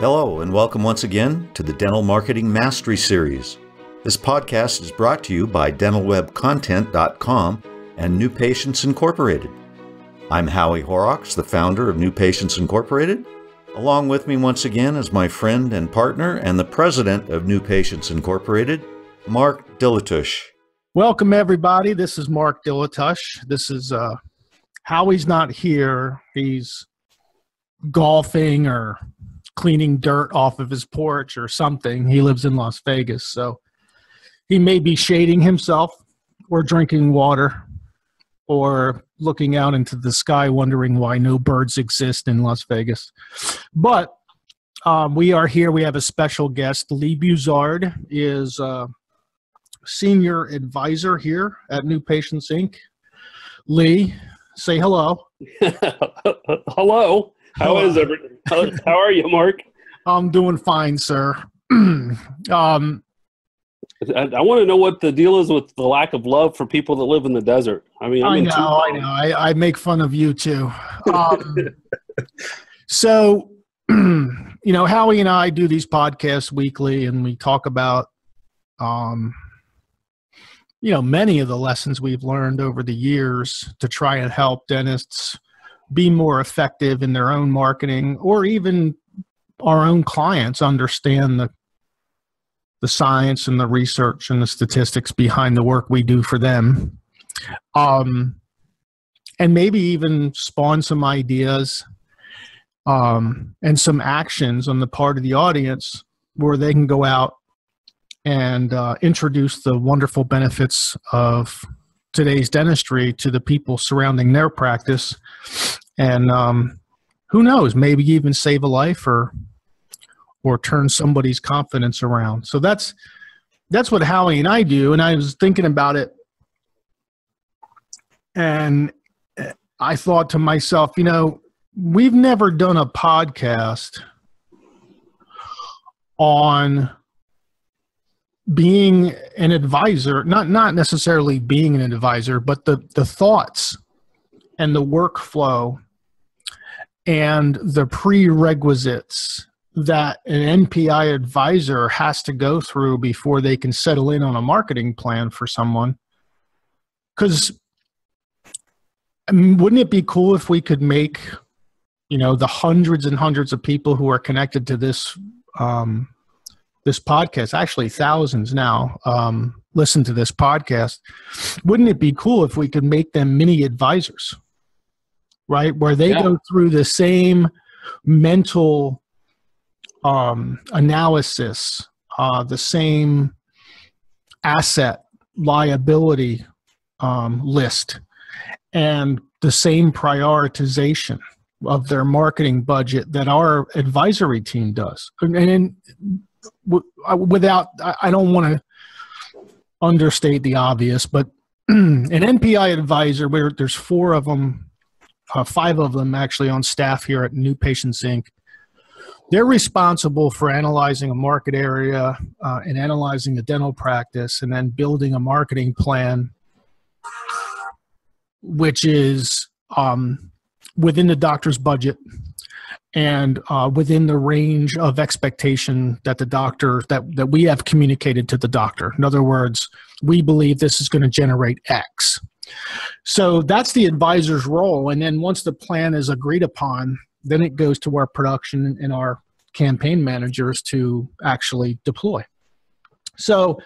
Hello, and welcome once again to the Dental Marketing Mastery Series. This podcast is brought to you by DentalWebContent.com and New Patients Incorporated. I'm Howie Horrocks, the founder of New Patients Incorporated. Along with me once again is my friend and partner and the president of New Patients Incorporated, Mark Dilatush. Welcome, everybody. This is Mark Dilatush. This is uh, Howie's not here. He's golfing or cleaning dirt off of his porch or something. He lives in Las Vegas, so he may be shading himself or drinking water or looking out into the sky wondering why no birds exist in Las Vegas. But um, we are here. We have a special guest. Lee Buzard is a senior advisor here at New Patients Inc. Lee, say hello. hello. How is everything? How, how are you, Mark? I'm doing fine, sir. um, I, I want to know what the deal is with the lack of love for people that live in the desert. I mean, I'm i know, I know. I, I, make fun of you too. Um, so, you know, Howie and I do these podcasts weekly, and we talk about, um, you know, many of the lessons we've learned over the years to try and help dentists be more effective in their own marketing or even our own clients understand the the science and the research and the statistics behind the work we do for them. Um, and maybe even spawn some ideas um, and some actions on the part of the audience where they can go out and uh, introduce the wonderful benefits of today's dentistry to the people surrounding their practice. And um, who knows maybe even save a life or or turn somebody's confidence around. So that's that's what howie and i do and i was thinking about it. And i thought to myself you know we've never done a podcast on being an advisor not not necessarily being an advisor but the the thoughts and the workflow and the prerequisites that an NPI advisor has to go through before they can settle in on a marketing plan for someone. Because I mean, wouldn't it be cool if we could make, you know, the hundreds and hundreds of people who are connected to this um, this podcast, actually thousands now, um, listen to this podcast. Wouldn't it be cool if we could make them mini advisors, right? Where they yeah. go through the same mental um, analysis, uh, the same asset liability um, list, and the same prioritization of their marketing budget that our advisory team does. And, and without, I don't want to understate the obvious, but an NPI advisor, where there's four of them, uh, five of them actually on staff here at New Patients Inc. They're responsible for analyzing a market area uh, and analyzing the dental practice and then building a marketing plan which is um, within the doctor's budget and uh, within the range of expectation that the doctor that, that we have communicated to the doctor. In other words we believe this is going to generate x. So that's the advisor's role and then once the plan is agreed upon then it goes to our production and our campaign managers to actually deploy. So,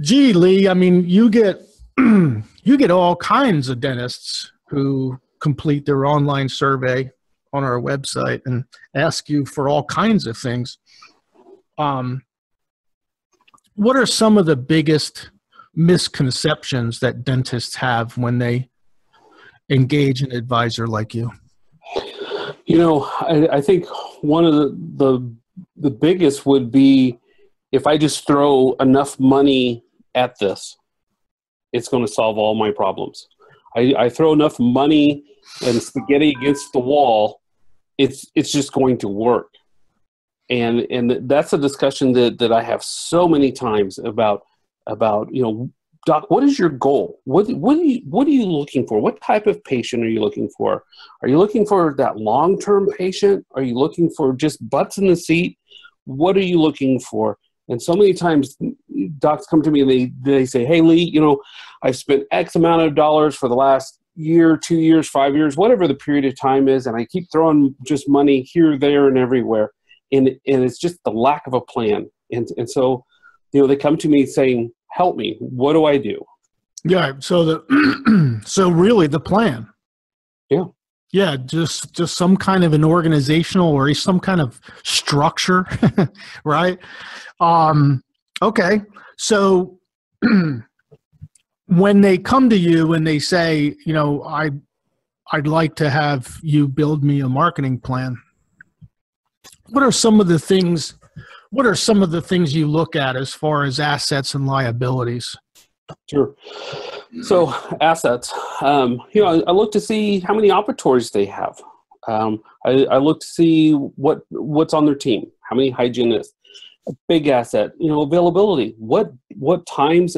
gee, Lee, I mean, you get you get all kinds of dentists who complete their online survey on our website and ask you for all kinds of things. Um, what are some of the biggest misconceptions that dentists have when they engage an advisor like you? You know, I, I think one of the, the the biggest would be if I just throw enough money at this, it's going to solve all my problems. I, I throw enough money and spaghetti against the wall, it's it's just going to work. And and that's a discussion that, that I have so many times about about you know doc, what is your goal? What what are you what are you looking for? What type of patient are you looking for? Are you looking for that long term patient? Are you looking for just butts in the seat? What are you looking for? And so many times, docs come to me and they they say, "Hey Lee, you know, I've spent X amount of dollars for the last year, two years, five years, whatever the period of time is, and I keep throwing just money here, there, and everywhere, and and it's just the lack of a plan." And and so, you know, they come to me saying, "Help me. What do I do?" Yeah. So the so really the plan. Yeah. Yeah, just just some kind of an organizational or some kind of structure, right? Um, okay, so when they come to you and they say, you know, I I'd like to have you build me a marketing plan. What are some of the things? What are some of the things you look at as far as assets and liabilities? Sure. So assets, um, you know, I, I, look to see how many operatories they have. Um, I, I, look to see what what's on their team, how many hygienists. A big asset, you know, availability. What what times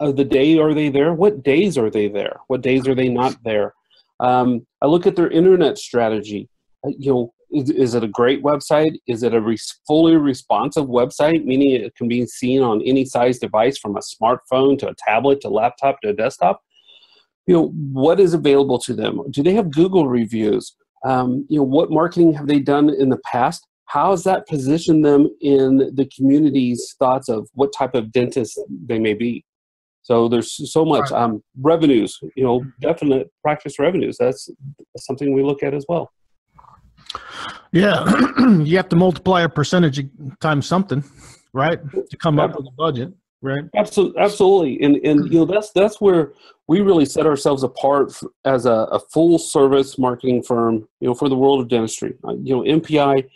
of the day are they there? What days are they there? What days are they not there? Um, I look at their internet strategy. Uh, you know, is, is, it a great website? Is it a res- fully responsive website, meaning it can be seen on any size device from a smartphone to a tablet to a laptop to a desktop? You know, what is available to them? Do they have Google reviews? Um, you know, what marketing have they done in the past? How has that positioned them in the community's thoughts of what type of dentist they may be? So there's so much um, revenues. You know, definite practice revenues. That's something we look at as well. Yeah, you have to multiply a percentage times something, right, to come up with a budget, right? Absolutely, absolutely, and and you know that's that's where we really set ourselves apart as a, a full service marketing firm, you know, for the world of dentistry. Uh, you know, NPI,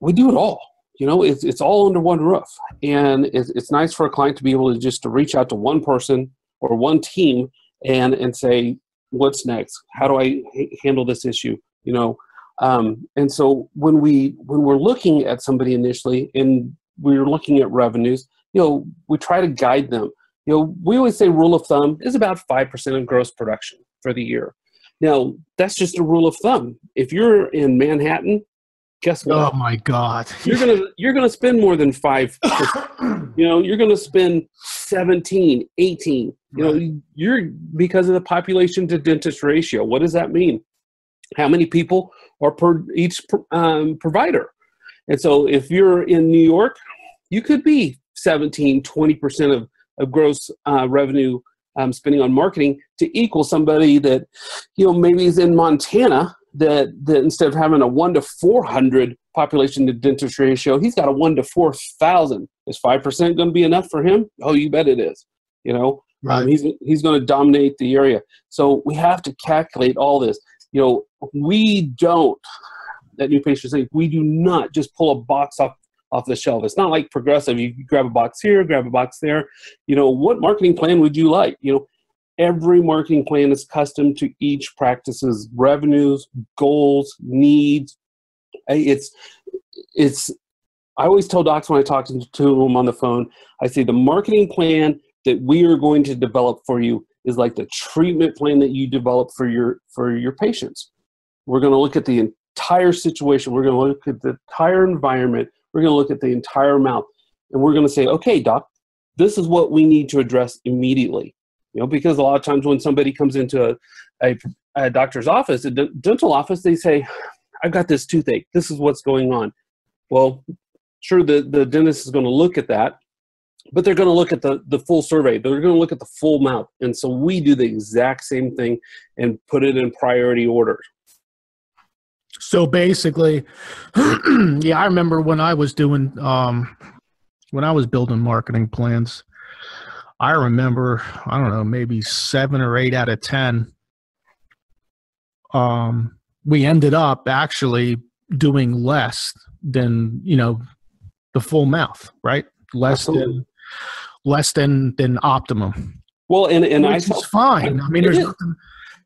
we do it all. You know, it's it's all under one roof, and it's, it's nice for a client to be able to just to reach out to one person or one team and and say, what's next? How do I handle this issue? You know, um, and so when we when we're looking at somebody initially and we're looking at revenues, you know, we try to guide them. You know, we always say rule of thumb is about five percent of gross production for the year. Now that's just a rule of thumb. If you're in Manhattan, guess what? Oh my God! you're gonna you're gonna spend more than five. you know, you're gonna spend 17, 18. You know, you're because of the population to dentist ratio. What does that mean? How many people are per each um, provider. And so if you're in New York, you could be 17, 20% of, of gross uh, revenue um, spending on marketing to equal somebody that, you know, maybe is in Montana that, that instead of having a one to 400 population to dentist ratio, he's got a one to 4,000. Is 5% going to be enough for him? Oh, you bet it is. You know, right. Um, he's, he's going to dominate the area. So we have to calculate all this you know, we don't that New Patient Safe, we do not just pull a box off off the shelf. It's not like progressive. You grab a box here, grab a box there. You know, what marketing plan would you like? You know, every marketing plan is custom to each practice's revenues, goals, needs. It's it's I always tell docs when I talk to, them on the phone, I say the marketing plan that we are going to develop for you is like the treatment plan that you develop for your for your patients. We're going to look at the entire situation. We're going to look at the entire environment. We're going to look at the entire mouth, and we're going to say, okay, doc, this is what we need to address immediately. You know, because a lot of times when somebody comes into a, a, a doctor's office, a d- dental office, they say, I've got this toothache. This is what's going on. Well, sure, the, the dentist is going to look at that but they're going to look at the, the full survey. They're going to look at the full mouth. And so we do the exact same thing and put it in priority order. So basically, yeah, I remember when I was doing, um, when I was building marketing plans, I remember, I don't know, maybe seven or eight out of 10. Um, we ended up actually doing less than, you know, the full mouth, right? Less Absolutely. than less than than optimum. Well, and and Which I is fine. I mean, there's nothing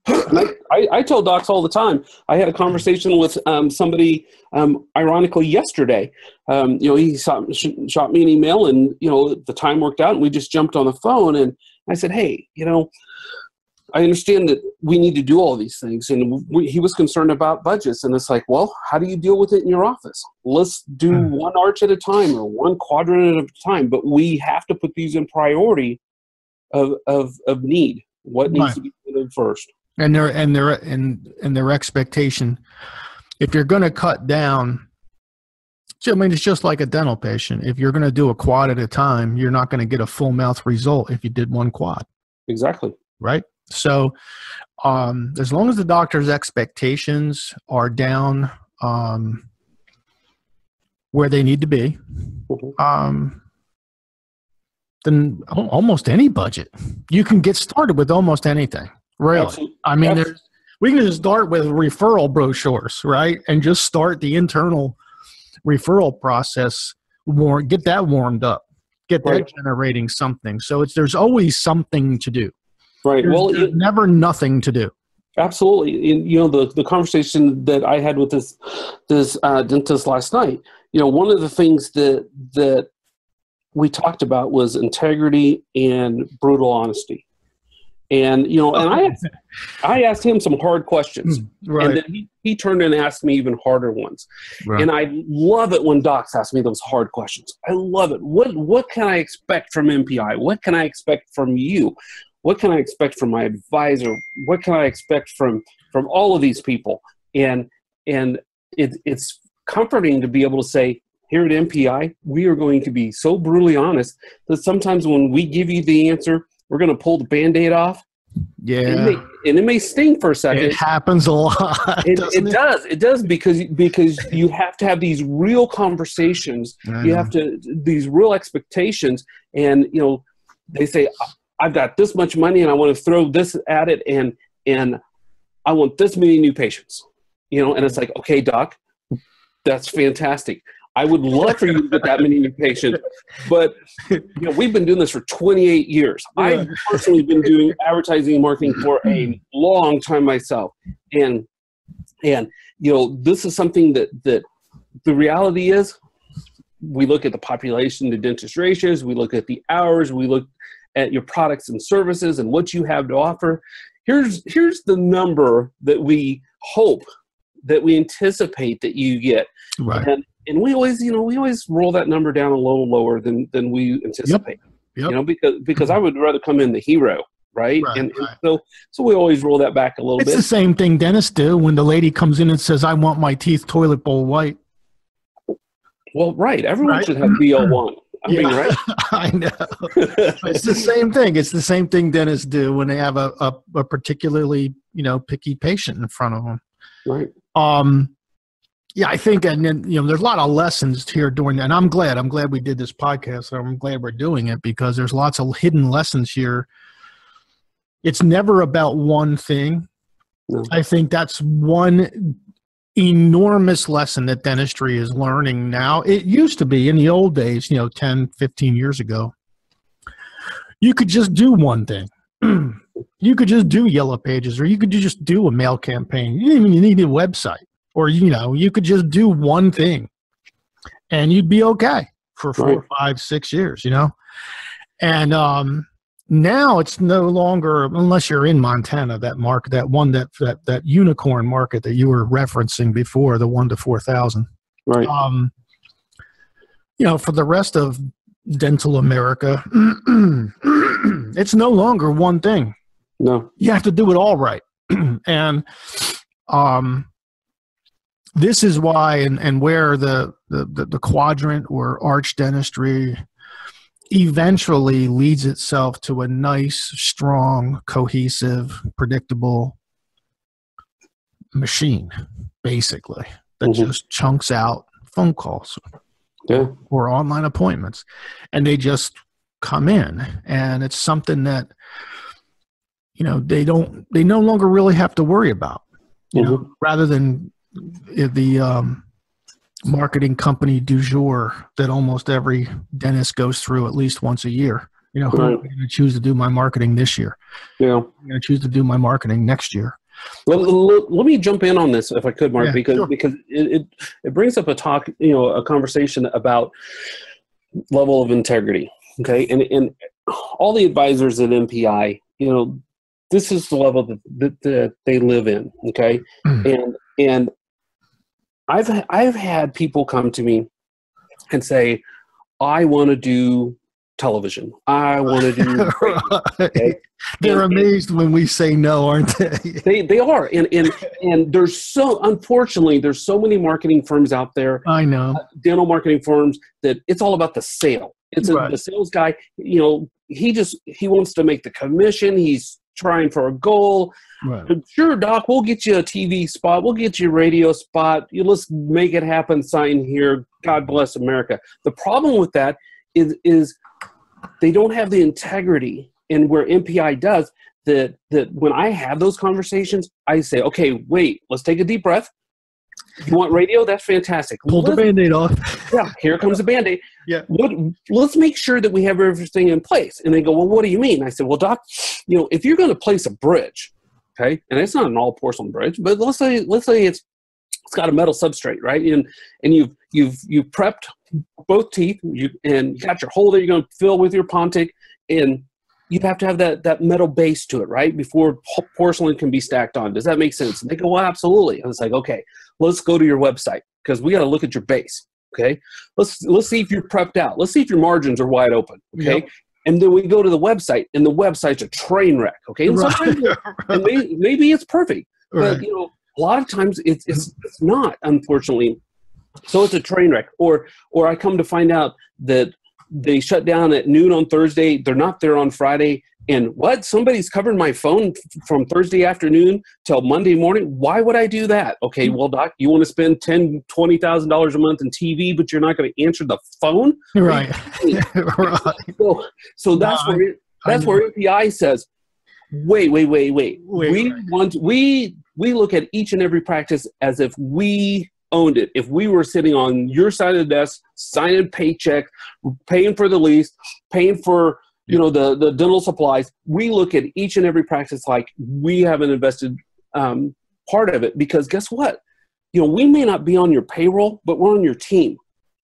And I, I, I tell docs all the time. I had a conversation with um, somebody, um, ironically, yesterday. Um, you know, he shot, shot me an email, and you know, the time worked out, and we just jumped on the phone. And I said, "Hey, you know, I understand that we need to do all these things, and we, he was concerned about budgets. And it's like, well, how do you deal with it in your office? Let's do Hmm. one arch at a time or one quadrant at a time. But we have to put these in priority of of, of need. What needs Right. to be done first? And their and their and and their expectation if you're going to cut down I mean, it's just like a dental patient. If you're going to do a quad at a time, you're not going to get a full mouth result if you did one quad, Exactly. right? So, um, as long as the doctor's expectations are down um, where they need to be, Mhm. um, then almost any budget you can get started with almost anything. Really, Absolutely. I mean, there's we can just start with referral brochures, right, and just start the internal referral process. War, get that warmed up, get that Right. generating something. So it's there's always something to do. Right. There's, Well, there's it, never nothing to do. absolutely. And, you know, the, the conversation that I had with this this uh, dentist last night. You know, one of the things that that we talked about was integrity and brutal honesty. And you know, and I oh. asked, I asked him some hard questions, mm, and then he, he turned and asked me even harder ones. Right. And I love it when docs ask me those hard questions. I love it. What what can I expect from NPI? What can I expect from you? What can I expect from my advisor? What can I expect from from all of these people? And and it, it's comforting to be able to say, here at NPI, we are going to be so brutally honest that sometimes when we give you the answer, we're going to pull the band-aid off. yeah, And, it may, and it may sting for a second. it happens a lot. It, doesn't it does. It does because because you have to have these real conversations. I You know. have to these real expectations, and you know they say I've got this much money and I want to throw this at it, and and I want this many new patients. You know, and it's like okay, doc, that's fantastic. I would love for you to get that many new patients, but you know we've been doing this for 28 years. I've personally been doing advertising and marketing for a long time myself, and and you know this is something that that the reality is we look at the population to dentist ratios we look at the hours we look at your products and services and what you have to offer here's here's the number that we hope that we anticipate that you get right. and and we always you know we always roll that number down a little lower than than we anticipate Yep. you know because because i would rather come in the hero right, Right, and, and right. so so we always roll that back a little It's bit the same thing dentists do when the lady comes in and says, "I want my teeth toilet bowl white." Well, right. Everyone Right. should have BL1. I mean, Yeah. right? I know. It's the same thing. It's the same thing dentists do when they have a, a, a particularly you know picky patient in front of them. right. Um, yeah, I think, and then you know, there's a lot of lessons here during, and I'm glad. I'm glad we did this podcast. I'm glad we're doing it because there's lots of hidden lessons here. It's never about one thing. No. I think that's one enormous lesson that dentistry is learning now. It used to be in the old days, you know, 10, 15 years ago, you could just do one thing. you could just do yellow pages or you could just do a mail campaign. You didn't even need a website or, you know, you could just do one thing and you'd be okay for four, Right. five, six years, you know? And, um, now it's no longer unless you're in Montana that market that one that that that unicorn market that you were referencing before the one to four thousand Right. um, you know, for the rest of dental America, it's no longer one thing. No. You have to do it all right. and um, this is why, and, and where the, the, the, quadrant or arch dentistry eventually leads itself to a nice, strong, cohesive, predictable machine, basically, that Mhm. just chunks out phone calls Yeah. or online appointments and they just come in and it's something that you know they don't they no longer really have to worry about you know rather than the um, marketing company du jour that almost every dentist goes through at least once a year You know, who Right. am I going to choose to do my marketing this year? Yeah. I'm going to choose to do my marketing next year. Let, let, let me jump in on this if I could, Mark, Yeah, because sure. because it, it it brings up a talk, you know, a conversation about level of integrity. Okay, and and all the advisors at NPI, you know, this is the level that that, that they live in. Okay, Mm. and and I've I've had people come to me and say, I want to do television. I want to do radio." Okay. They're And- amazed when we say no, aren't they? They they are, and and and there's so unfortunately there's so many marketing firms out there, I know. Uh, dental marketing firms that it's all about the sale. It's a, the sales guy. You know, he just he wants to make the commission. He's trying for a goal. Right. Sure, doc, we'll get you a TV spot. We'll get you a radio spot. You let's make it happen. Sign here. God bless America. The problem with that is is they don't have the integrity, and where NPI does that. That when I have those conversations, I say, okay, wait, let's take a deep breath. You want radio? That's fantastic. Pull the Let's- band aid off. yeah, here comes the band-aid. Yeah. What, let's make sure that we have everything in place. And they go, well, what do you mean? I said, well, doc, you know, if you're going to place a bridge, okay, and it's not an all porcelain bridge, but let's say let's say it's it's got a metal substrate, right? And and you've you've you've prepped both teeth, you and you got your hole that you're going to fill with your Pontic, and you have to have that that metal base to it, right? Before porcelain can be stacked on. Does that make sense? And they go, well, absolutely. I was like, okay, let's go to your website because we got to look at your base. Okay, let's let's see if you're prepped out. Let's see if your margins are wide open. Okay, Yep. and then we go to the website, and the website's a train wreck. Okay, and sometimes and maybe, maybe it's perfect, but Right. you know, a lot of times it's it's, it's not. Unfortunately, so it's a train wreck. Or or I come to find out that they shut down at noon on Thursday. They're not there on Friday. And what? Somebody's covered my phone from Thursday afternoon till Monday morning. Why would I do that? Okay, well, doc, you want to spend ten, twenty thousand dollars a month in TV, but you're not going to answer the phone. Right. right. So, so that's No, where that's where NPI says, wait, wait, wait, wait. Wait, we right. want we we look at each and every practice as if we owned it. If we were sitting on your side of the desk, signing paycheck, paying for the lease, paying for you know the the dental supplies, we look at each and every practice like we have an invested um, part of it. Because guess what? You know, we may not be on your payroll, but we're on your team,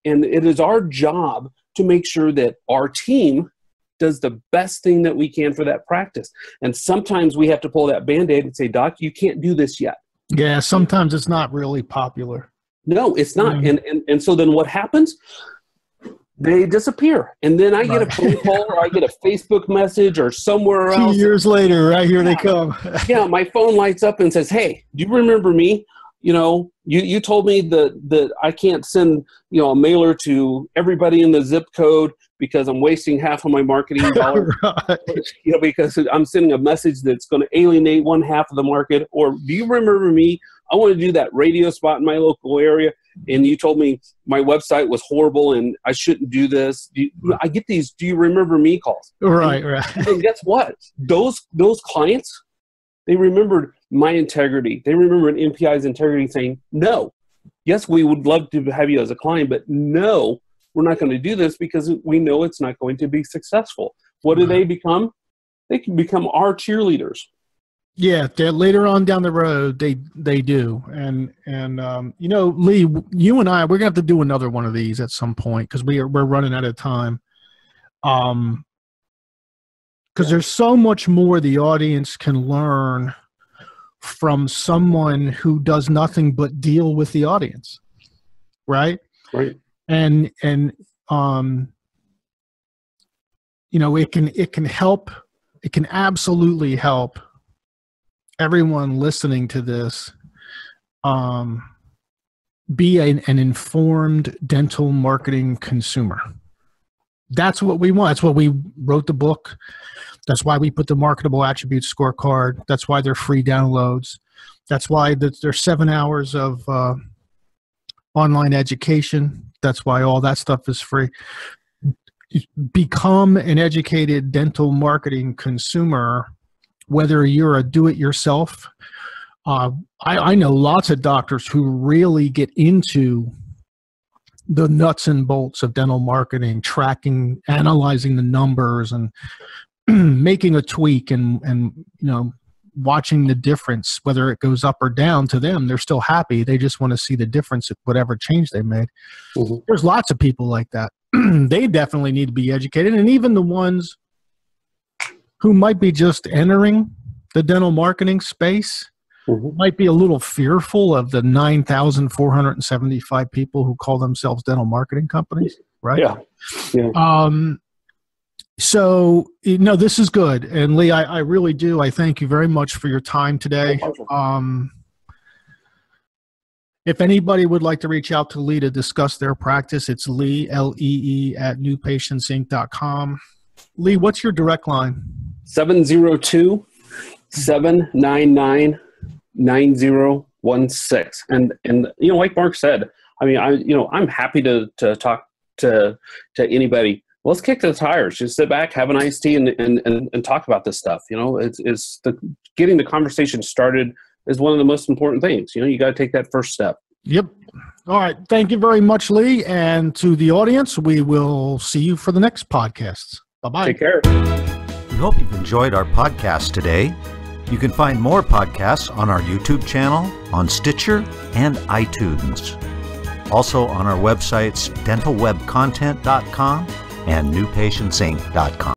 and it is our job to make sure that our team does the best thing that we can for that practice. And sometimes we have to pull that band aid and say, Doc, you can't do this yet. Yeah, sometimes it's not really popular. No, it's not. Mhm. And, and and so then what happens? They disappear. And then I get a phone call or I get a Facebook message or somewhere Two else. years later, right here they come. yeah, my phone lights up and says, "Hey, do you remember me? You know, you you told me that that I can't send you know a mailer to everybody in the zip code because I'm wasting half of my marketing dollars. right. you know, because I'm sending a message that's going to alienate one half of the market. Or do you remember me? I want to do that radio spot in my local area, and you told me my website was horrible and I shouldn't do this. Do you, I get these. Do you remember me calls? Right, right. And guess what? Those those clients, they remembered my integrity. They remembered NPI's integrity, saying, "No, yes, we would love to have you as a client, but no, we're not going to do this because we know it's not going to be successful." What do Right. they become? They can become our cheerleaders. Yeah, later on down the road, they they do, and and um, you know, Lee, you and I, we're gonna have to do another one of these at some point because we are we're running out of time. Um, because there's so much more the audience can learn from someone who does nothing but deal with the audience, right? Right. and and um you know it can it can help it can absolutely help everyone listening to this um be an, an informed dental marketing consumer. That's what we want. That's what we wrote the book. That's why we put the marketable attributes scorecard. That's why they're free downloads. That's why there's seven hours of uh, online education. That's why all that stuff is free. Become an educated dental marketing consumer, whether you're a do it yourself. Uh, I, I know lots of doctors who really get into the nuts and bolts of dental marketing, tracking, analyzing the numbers, and making a tweak, and and you know watching the difference, whether it goes up or down to them, they're still happy. They just want to see the difference at whatever change they made. Mm-hmm. There's lots of people like that. they definitely need to be educated. And even the ones who might be just entering the dental marketing space mm-hmm. might be a little fearful of the 9,475 people who call themselves dental marketing companies, right? Yeah. yeah. Um, so no this is good and lee I, I, really do i thank you very much for your time today um, if anybody would like to reach out to lee to discuss their practice it's lee l-e-e at newpatientsinc.com lee what's your direct line 702 799 9016 and and you know like mark said i mean i you know i'm happy to to talk to to anybody let's kick the tires. Just sit back, have an iced tea, and and, and, and talk about this stuff. You know, it's, it's the getting the conversation started is one of the most important things. You know, you got to take that first step. Yep. All right. Thank you very much, Lee. And to the audience, we will see you for the next podcast. Bye bye. Take care. Hope you've enjoyed our podcast today. You can find more podcasts on our YouTube channel, on Stitcher, and iTunes. Also on our websites, dentalwebcontent.com and newpatientsinc.com.